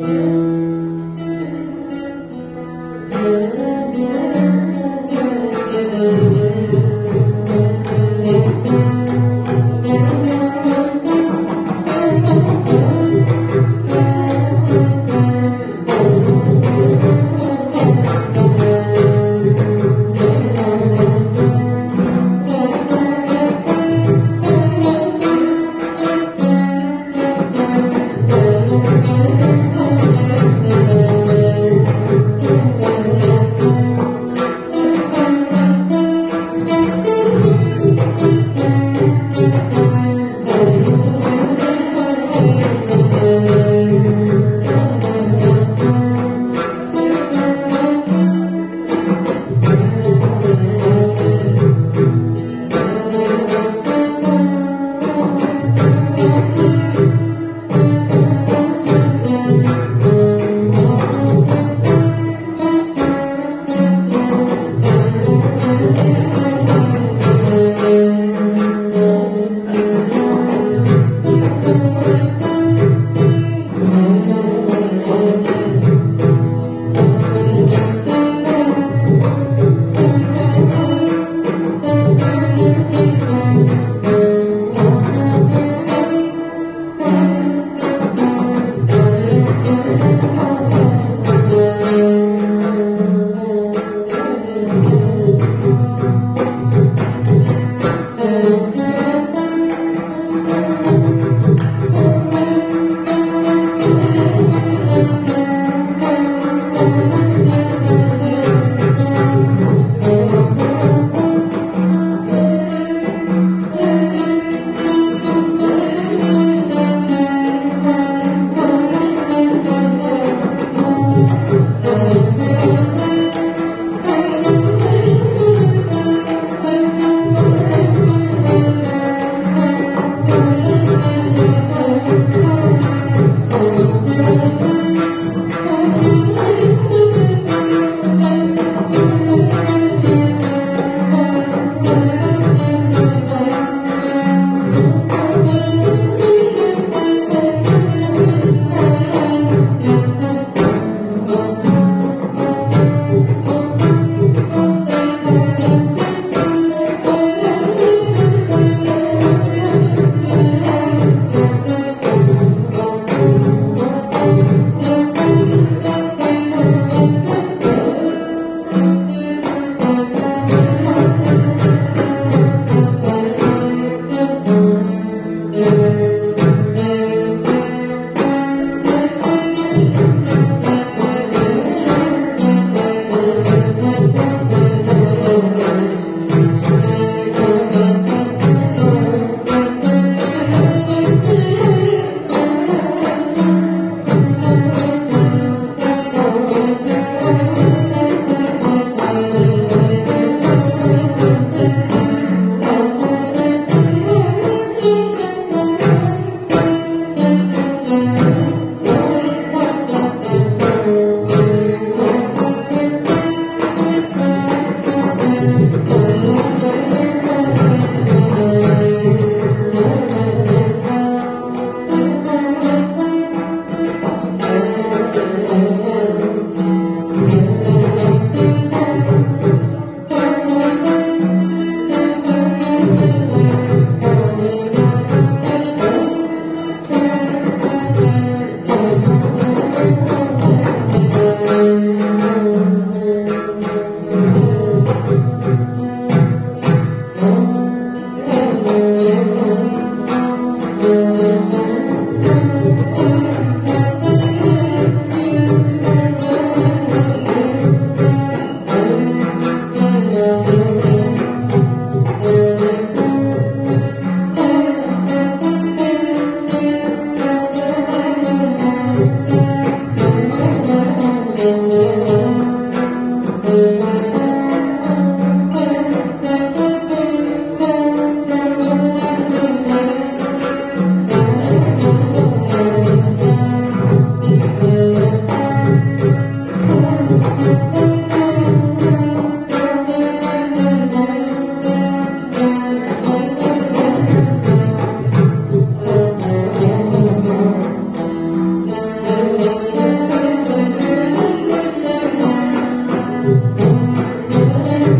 Mm-hmm.